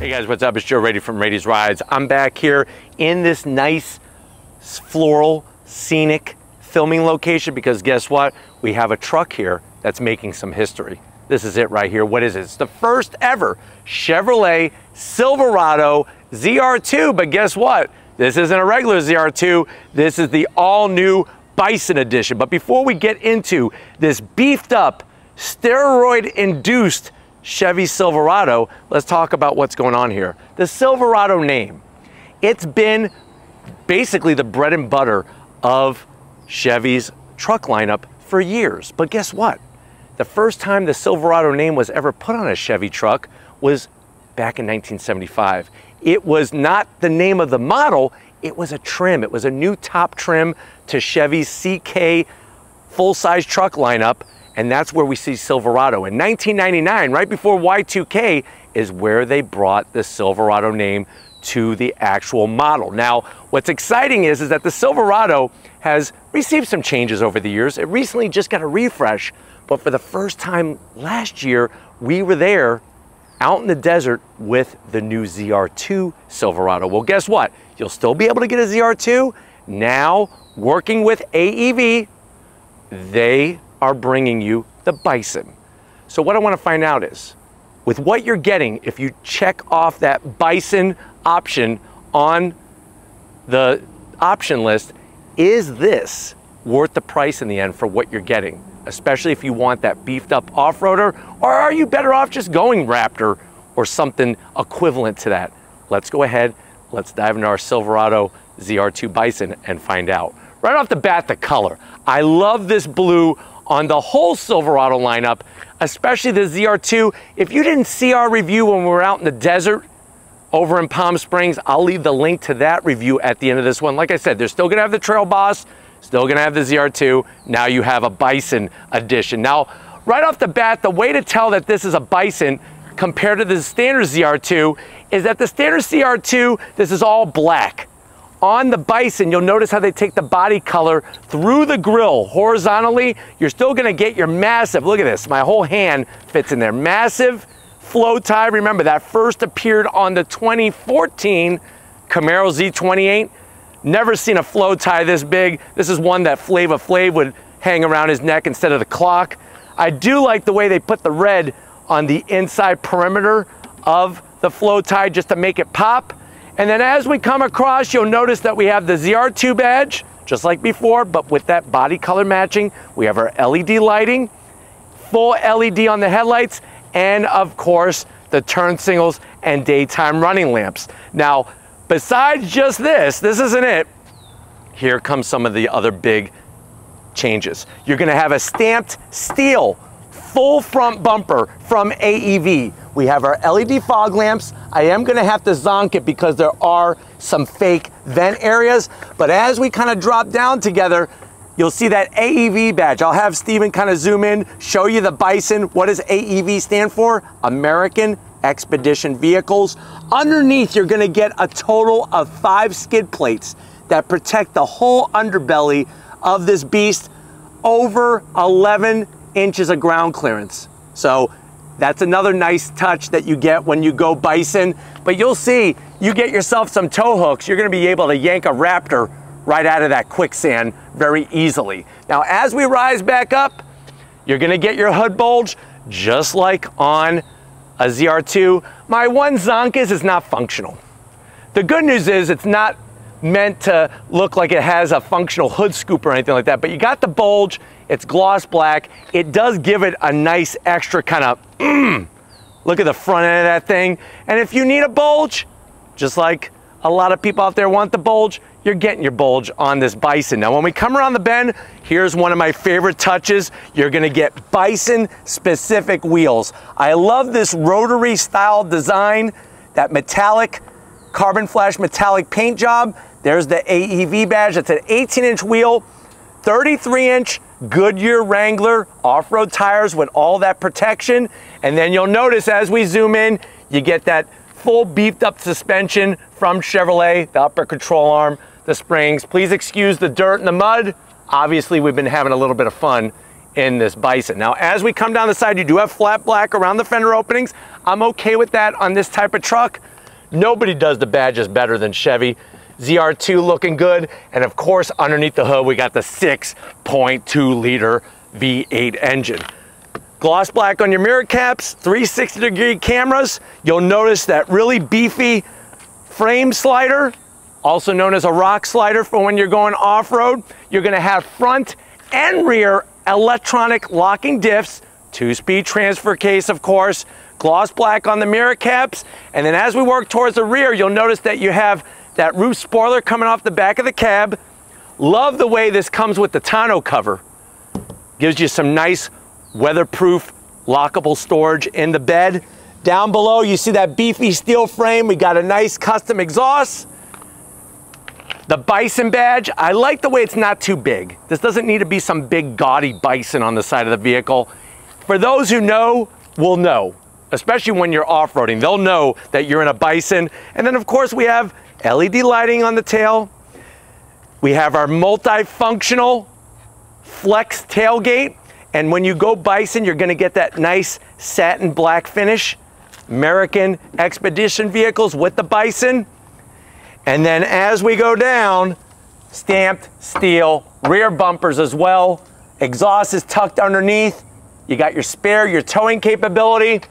Hey guys, what's up? It's Joe Raiti from Raiti's Rides. I'm back here in this nice floral, scenic filming location because guess what? We have a truck here that's making some history. This is it right here. What is it? It's the first ever Chevrolet Silverado ZR2, but guess what? This isn't a regular ZR2. This is the all new Bison edition. But before we get into this beefed up, steroid induced Chevy Silverado, let's talk about what's going on here. The Silverado name, it's been basically the bread and butter of Chevy's truck lineup for years. But guess what? The first time the Silverado name was ever put on a Chevy truck was back in 1975. It was not the name of the model, it was a trim. It was a new top trim to Chevy's CK full-size truck lineup and that's where we see Silverado. In 1999, right before Y2K, is where they brought the Silverado name to the actual model. Now, what's exciting is, is that the Silverado has received some changes over the years. It recently just got a refresh, but for the first time last year, we were there out in the desert with the new ZR2 Silverado. Well, guess what? You'll still be able to get a ZR2. Now, working with AEV, they are bringing you the bison. So what I want to find out is, with what you're getting, if you check off that bison option on the option list, is this worth the price in the end for what you're getting? Especially if you want that beefed up off-roader, or are you better off just going Raptor or something equivalent to that? Let's go ahead, let's dive into our Silverado ZR2 Bison and find out. Right off the bat, the color. I love this blue on the whole Silverado lineup, especially the ZR2. If you didn't see our review when we were out in the desert over in Palm Springs, I'll leave the link to that review at the end of this one. Like I said, they're still gonna have the Trail Boss, still gonna have the ZR2. Now you have a Bison edition. Now, right off the bat, the way to tell that this is a Bison compared to the standard ZR2 is that the standard ZR2, this is all black. On the Bison, you'll notice how they take the body color through the grill horizontally. You're still gonna get your massive, look at this, my whole hand fits in there. Massive flow tie, remember that first appeared on the 2014 Camaro Z28. Never seen a flow tie this big. This is one that Flava Flav would hang around his neck instead of the clock. I do like the way they put the red on the inside perimeter of the flow tie just to make it pop. And then as we come across, you'll notice that we have the ZR2 badge, just like before, but with that body color matching. We have our LED lighting, full LED on the headlights, and of course, the turn signals and daytime running lamps. Now, besides just this, this isn't it. Here comes some of the other big changes. You're gonna have a stamped steel full front bumper from AEV. We have our LED fog lamps. I am gonna have to zonk it because there are some fake vent areas, but as we kind of drop down together, you'll see that AEV badge. I'll have Steven kind of zoom in, show you the Bison. What does AEV stand for? American Expedition Vehicles. Underneath, you're gonna get a total of five skid plates that protect the whole underbelly of this beast over 11 inches of ground clearance. So that's another nice touch that you get when you go bison. But you'll see, you get yourself some tow hooks, you're gonna be able to yank a Raptor right out of that quicksand very easily. Now, as we rise back up, you're gonna get your hood bulge just like on a ZR2. My one zonk is not functional. The good news is it's not meant to look like it has a functional hood scoop or anything like that, but you got the bulge, it's gloss black. It does give it a nice extra kind of, mm, look at the front end of that thing. And if you need a bulge, just like a lot of people out there want the bulge, you're getting your bulge on this Bison. Now, when we come around the bend, here's one of my favorite touches. You're gonna get Bison specific wheels. I love this rotary style design, that metallic, carbon flash metallic paint job. There's the AEV badge, that's an 18 inch wheel, 33 inch Goodyear Wrangler off-road tires with all that protection. And then you'll notice as we zoom in, you get that full beefed up suspension from Chevrolet, the upper control arm, the springs. Please excuse the dirt and the mud. Obviously, we've been having a little bit of fun in this Bison. Now, as we come down the side, you do have flat black around the fender openings. I'm okay with that on this type of truck, Nobody does the badges better than Chevy. ZR2 looking good. And of course, underneath the hood, we got the 6.2 liter V8 engine. Gloss black on your mirror caps, 360 degree cameras. You'll notice that really beefy frame slider, also known as a rock slider for when you're going off-road. You're gonna have front and rear electronic locking diffs, two-speed transfer case, of course, gloss black on the mirror caps. And then as we work towards the rear, you'll notice that you have that roof spoiler coming off the back of the cab. Love the way this comes with the tonneau cover. Gives you some nice weatherproof lockable storage in the bed. Down below, you see that beefy steel frame. We got a nice custom exhaust. The bison badge, I like the way it's not too big. This doesn't need to be some big gaudy bison on the side of the vehicle. For those who know, will know, especially when you're off-roading. They'll know that you're in a bison. And then of course we have LED lighting on the tail. We have our multifunctional flex tailgate. And when you go bison, you're gonna get that nice satin black finish. American Expedition vehicles with the bison. And then as we go down, stamped steel rear bumpers as well. Exhaust is tucked underneath. You got your spare, your towing capability.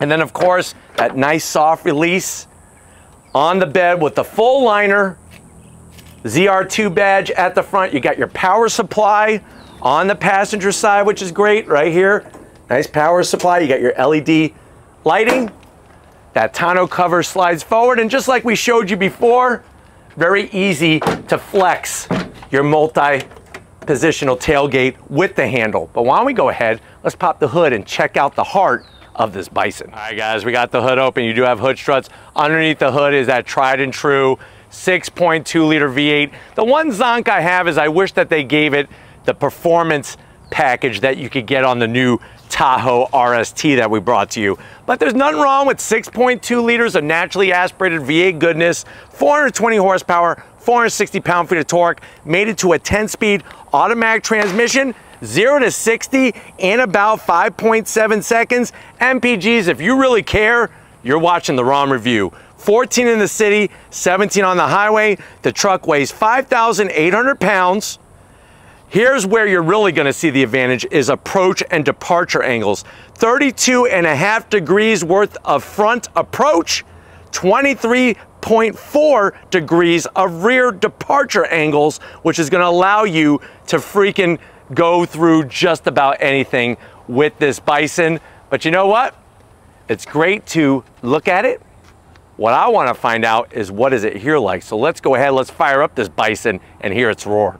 And then of course, that nice soft release on the bed with the full liner, ZR2 badge at the front. You got your power supply on the passenger side, which is great right here. Nice power supply. You got your LED lighting that tonneau cover slides forward and just like we showed you before, very easy to flex your multi-positional tailgate with the handle. But why don't we go ahead, let's pop the hood and check out the heart of this Bison. All right guys, we got the hood open. You do have hood struts. Underneath the hood is that tried and true 6.2 liter V8. The one zonk I have is I wish that they gave it the performance package that you could get on the new Tahoe RST that we brought to you. But there's nothing wrong with 6.2 liters of naturally aspirated V8 goodness, 420 horsepower, 460 pound-feet of torque, made it to a 10-speed automatic transmission, 0 to 60 in about 5.7 seconds. MPGs, if you really care, you're watching the wrong review. 14 in the city, 17 on the highway. The truck weighs 5,800 pounds. Here's where you're really gonna see the advantage is approach and departure angles. 32 and a half degrees worth of front approach, 23.4 degrees of rear departure angles, which is gonna allow you to freaking go through just about anything with this Bison. But you know what? It's great to look at it. What I wanna find out is what is it here like. So let's go ahead, let's fire up this Bison and hear its roar.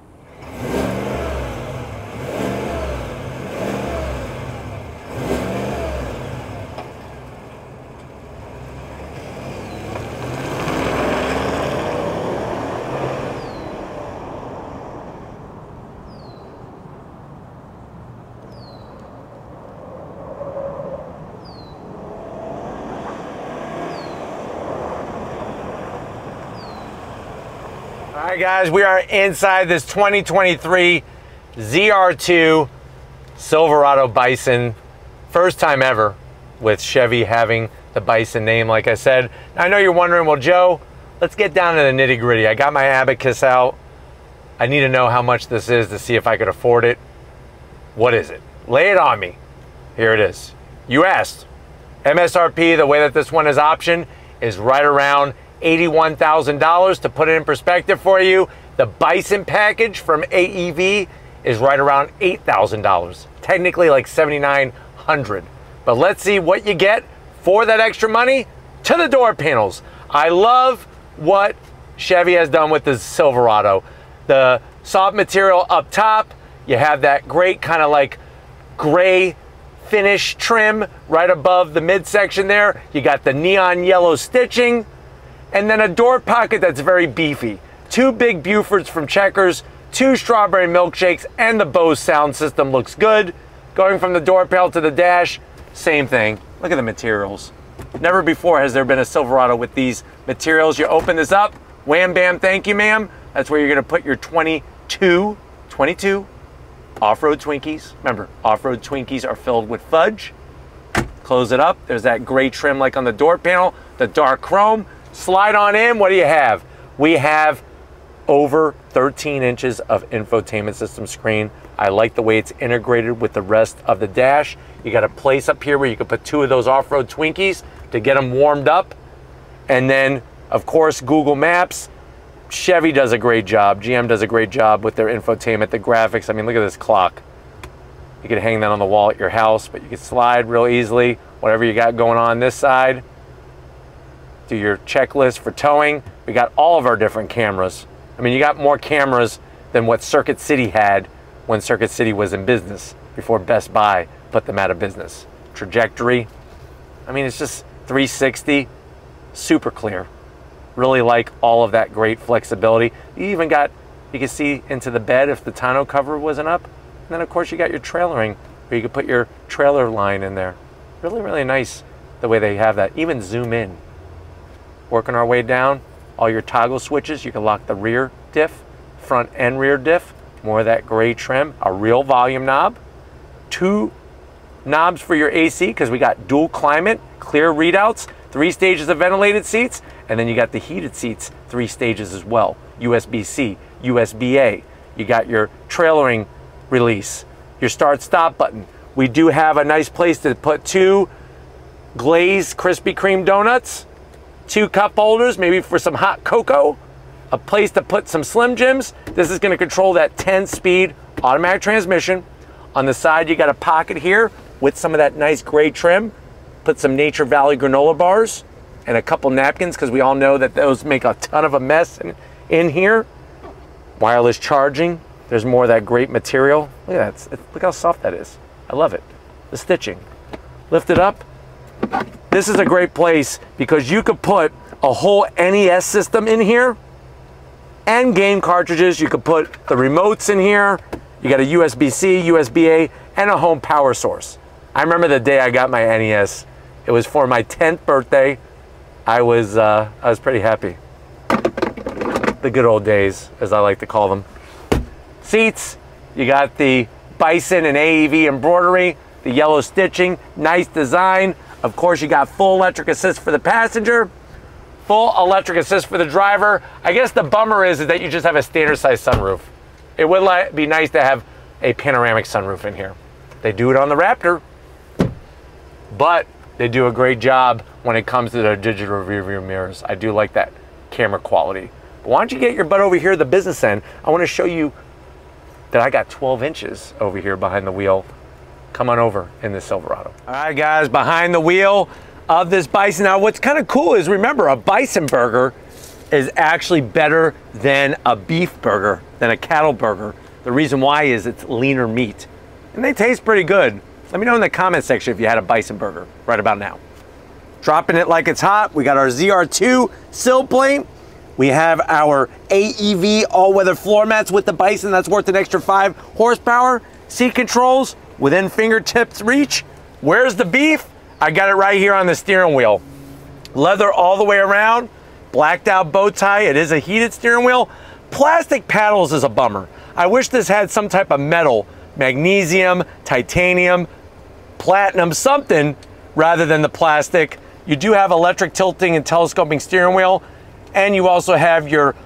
Guys, we are inside this 2023 ZR2 Silverado Bison. First time ever with Chevy having the Bison name, like I said. I know you're wondering, well, Joe, let's get down to the nitty gritty. I got my abacus out. I need to know how much this is to see if I could afford it. What is it? Lay it on me. Here it is. You asked. MSRP, the way that this one is optioned, is right around $81,000. To put it in perspective for you, the Bison package from AEV is right around $8,000. Technically like 7,900. But let's see what you get for that extra money to the door panels. I love what Chevy has done with the Silverado. The soft material up top, you have that great kind of like gray finish trim right above the midsection there. You got the neon yellow stitching and then a door pocket that's very beefy. Two big Bufords from Checkers, two strawberry milkshakes, and the Bose sound system looks good. Going from the door panel to the dash, same thing. Look at the materials. Never before has there been a Silverado with these materials. You open this up, wham bam, thank you ma'am. That's where you're gonna put your 22, 22 off-road Twinkies. Remember, off-road Twinkies are filled with fudge. Close it up, there's that gray trim like on the door panel, the dark chrome, Slide on in, what do you have? We have over 13 inches of infotainment system screen. I like the way it's integrated with the rest of the dash. You got a place up here where you can put two of those off-road Twinkies to get them warmed up. And then, of course, Google Maps. Chevy does a great job. GM does a great job with their infotainment, the graphics. I mean, look at this clock. You could hang that on the wall at your house, but you can slide real easily. Whatever you got going on this side. Your checklist for towing. We got all of our different cameras. I mean, you got more cameras than what Circuit City had when Circuit City was in business before Best Buy put them out of business. Trajectory. I mean, it's just 360, super clear. Really like all of that great flexibility. You even got, you can see into the bed if the tonneau cover wasn't up. And then of course you got your trailering where you could put your trailer line in there. Really, really nice the way they have that. Even zoom in. Working our way down, all your toggle switches. You can lock the rear diff, front and rear diff. More of that gray trim, a real volume knob. Two knobs for your AC because we got dual climate, clear readouts, three stages of ventilated seats, and then you got the heated seats, three stages as well. USB-C, USB-A. You got your trailering release, your start stop button. We do have a nice place to put two glazed Krispy Kreme donuts, two cup holders, maybe for some hot cocoa, a place to put some Slim Jims. This is gonna control that 10 speed automatic transmission. On the side, you got a pocket here with some of that nice gray trim. Put some Nature Valley granola bars and a couple napkins because we all know that those make a ton of a mess in, in here. Wireless charging. There's more of that great material. Look at that. Look how soft that is. I love it. The stitching. Lift it up. This is a great place because you could put a whole NES system in here and game cartridges. You could put the remotes in here. You got a USB-C, USB-A, and a home power source. I remember the day I got my NES. It was for my 10th birthday. I was, uh, I was pretty happy. The good old days, as I like to call them. Seats, you got the Bison and AEV embroidery, the yellow stitching, nice design. Of course, you got full electric assist for the passenger, full electric assist for the driver. I guess the bummer is, is that you just have a standard size sunroof. It would be nice to have a panoramic sunroof in here. They do it on the Raptor, but they do a great job when it comes to the digital rearview mirrors. I do like that camera quality. But why don't you get your butt over here the business end? I want to show you that I got 12 inches over here behind the wheel. Come on over in this Silverado. All right, guys, behind the wheel of this Bison. Now, what's kind of cool is remember, a Bison burger is actually better than a beef burger, than a cattle burger. The reason why is it's leaner meat. And they taste pretty good. Let me know in the comment section if you had a bison burger right about now. Dropping it like it's hot. We got our ZR2 sill plate. We have our AEV all-weather floor mats with the Bison. That's worth an extra five horsepower. Seat controls within fingertips reach. Where's the beef? I got it right here on the steering wheel. Leather all the way around. Blacked out bow tie. It is a heated steering wheel. Plastic paddles is a bummer. I wish this had some type of metal, magnesium, titanium, platinum, something rather than the plastic. You do have electric tilting and telescoping steering wheel, and you also have your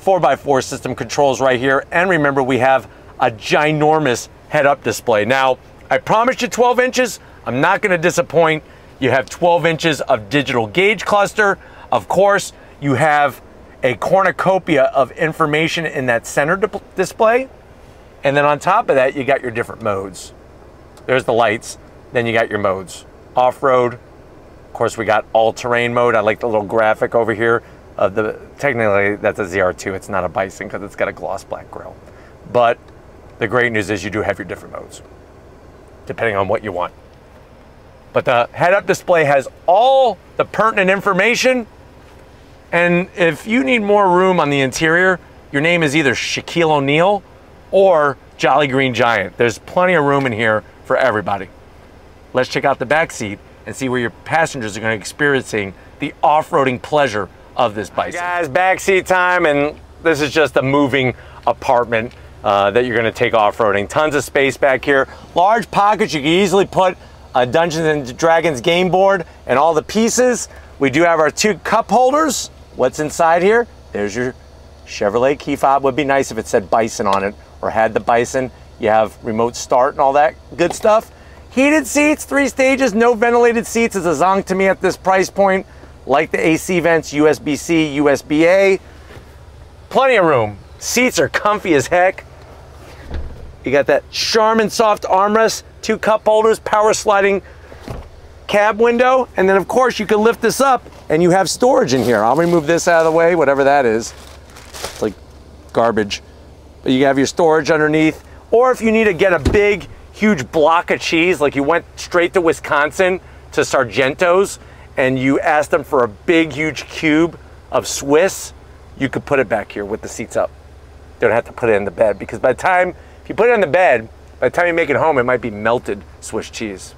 4x4 system controls right here. And remember, we have a ginormous head-up display. Now, I promised you 12 inches. I'm not gonna disappoint. You have 12 inches of digital gauge cluster. Of course, you have a cornucopia of information in that center display. And then on top of that, you got your different modes. There's the lights. Then you got your modes. Off-road, of course we got all-terrain mode. I like the little graphic over here of the, technically that's a ZR2, it's not a Bison because it's got a gloss black grille. But the great news is you do have your different modes, depending on what you want. But the head-up display has all the pertinent information. And if you need more room on the interior, your name is either Shaquille O'Neal or Jolly Green Giant. There's plenty of room in here for everybody let's check out the back seat and see where your passengers are going to be experiencing the off-roading pleasure of this. Right, guys, back seat time, and this is just a moving apartment uh, that you're going to take off-roading. Tons of space back here. Large pockets. You can easily put a Dungeons and Dragons game board and all the pieces. We do have our two cup holders What's inside here? There's your Chevrolet key fob. Would be nice if it said Bison on it or had the Bison. You have remote start and all that good stuff. Heated seats, three stages, no ventilated seats is a zonk to me at this price point. Like the AC vents, USB-C, USB-A. Plenty of room. Seats are comfy as heck. You got that Charmin soft armrest, two cup holders, power sliding cab window. And then of course you can lift this up and you have storage in here. I'll remove this out of the way, whatever that is. It's like garbage. But you have your storage underneath. Or if you need to get a big, huge block of cheese, like you went straight to Wisconsin to Sargento's and you asked them for a big, huge cube of Swiss, you could put it back here with the seats up. Don't have to put it in the bed because by the time, if you put it on the bed, by the time you make it home, it might be melted Swiss cheese.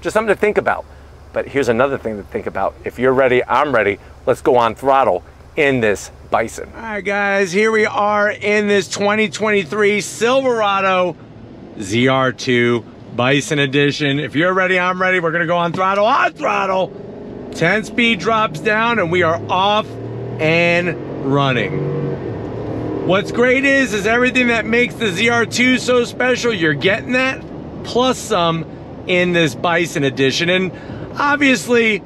Just something to think about. But here's another thing to think about. If you're ready, I'm ready. Let's go on throttle in this Bison. All right, guys, here we are in this 2023 Silverado ZR2 Bison Edition. If you're ready, I'm ready. We're gonna go on throttle, on throttle. 10 speed drops down and we are off and running. What's great is, is everything that makes the ZR2 so special, you're getting that, plus some in this Bison edition. And obviously,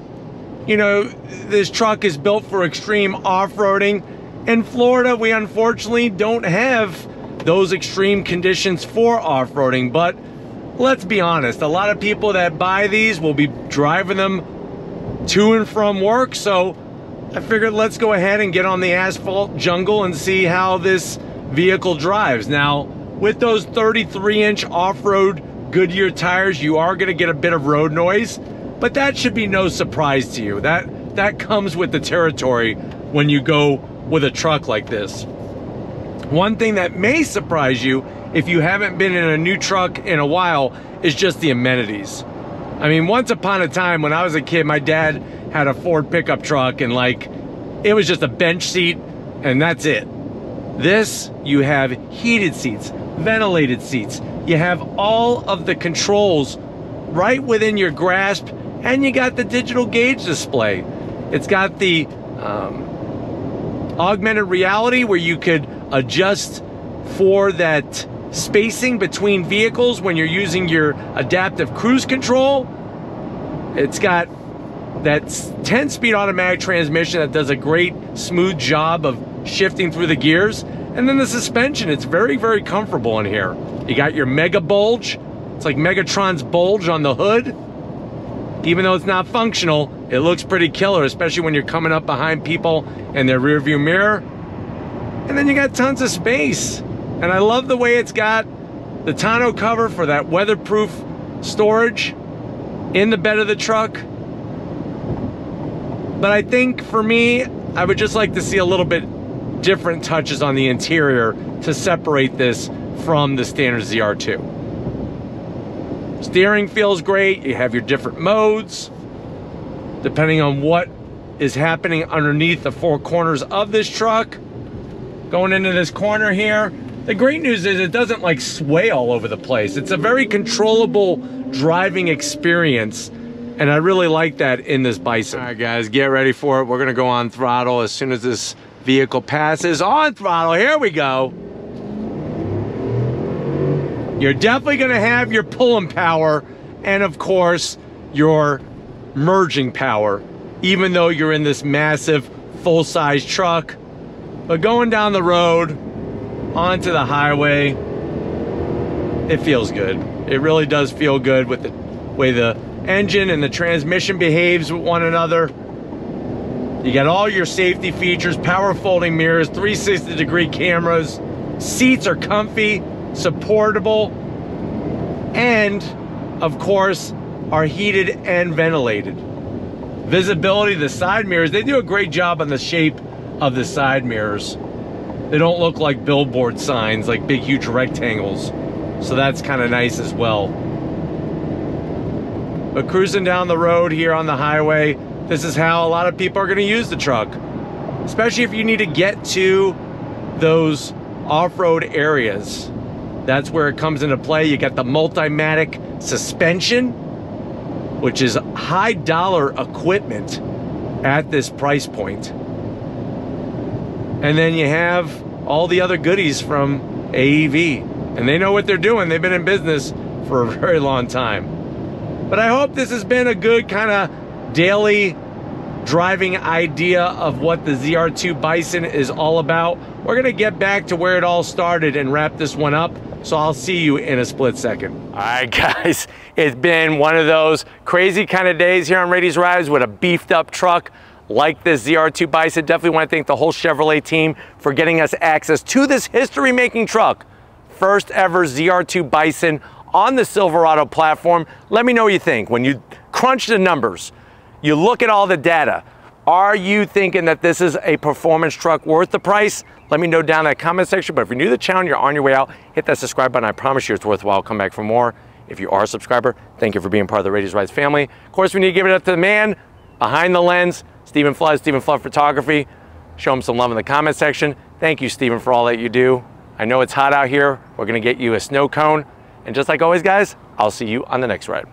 you know, this truck is built for extreme off-roading. In Florida, we unfortunately don't have those extreme conditions for off-roading, but let's be honest, a lot of people that buy these will be driving them to and from work, so I figured let's go ahead and get on the asphalt jungle and see how this vehicle drives. Now, with those 33 inch off-road Goodyear tires, you are gonna get a bit of road noise, but that should be no surprise to you. That, that comes with the territory when you go with a truck like this. One thing that may surprise you if you haven't been in a new truck in a while is just the amenities. I mean, once upon a time when I was a kid, my dad had a Ford pickup truck and like, it was just a bench seat and that's it. This, you have heated seats, ventilated seats. You have all of the controls right within your grasp and you got the digital gauge display. It's got the um, augmented reality where you could adjust for that spacing between vehicles when you're using your adaptive cruise control. It's got that 10 speed automatic transmission that does a great smooth job of shifting through the gears. And then the suspension, it's very, very comfortable in here. You got your mega bulge. It's like Megatron's bulge on the hood. Even though it's not functional, it looks pretty killer, especially when you're coming up behind people in their rear view mirror. And then you got tons of space. And I love the way it's got the tonneau cover for that weatherproof storage in the bed of the truck. But I think for me, I would just like to see a little bit different touches on the interior to separate this from the standard ZR2. Steering feels great. You have your different modes. Depending on what is happening underneath the four corners of this truck. Going into this corner here, the great news is it doesn't like sway all over the place. It's a very controllable driving experience. And I really like that in this Bison. All right, guys, get ready for it. We're gonna go on throttle as soon as this vehicle passes. On throttle, here we go. You're definitely gonna have your pulling power and of course, your merging power, even though you're in this massive full-size truck. But going down the road, onto the highway, it feels good. It really does feel good with the way the engine and the transmission behaves with one another. You got all your safety features, power folding mirrors, 360 degree cameras, seats are comfy, supportable, and of course, are heated and ventilated. Visibility, the side mirrors, they do a great job on the shape of the side mirrors. They don't look like billboard signs, like big, huge rectangles. So that's kind of nice as well. But cruising down the road here on the highway, this is how a lot of people are gonna use the truck. Especially if you need to get to those off-road areas. That's where it comes into play. You got the Multimatic suspension, which is high dollar equipment at this price point. And then you have all the other goodies from AEV. And they know what they're doing. They've been in business for a very long time. But I hope this has been a good kind of daily driving idea of what the ZR2 Bison is all about. We're gonna get back to where it all started and wrap this one up. So I'll see you in a split second. All right, guys, it's been one of those crazy kind of days here on Raiti's Rides with a beefed up truck like this ZR2 Bison. Definitely want to thank the whole Chevrolet team for getting us access to this history-making truck. First ever ZR2 Bison on the Silverado platform. Let me know what you think. When you crunch the numbers, you look at all the data, are you thinking that this is a performance truck worth the price? Let me know down in that comment section. But if you're new to the channel, you're on your way out, hit that subscribe button. I promise you it's worthwhile. Come back for more. If you are a subscriber, thank you for being part of the Raiti's Rides family. Of course, we need to give it up to the man behind the lens, Steven Flood, Steven Flood Photography. Show him some love in the comment section. Thank you, Steven, for all that you do. I know it's hot out here. We're gonna get you a snow cone. And just like always, guys, I'll see you on the next ride.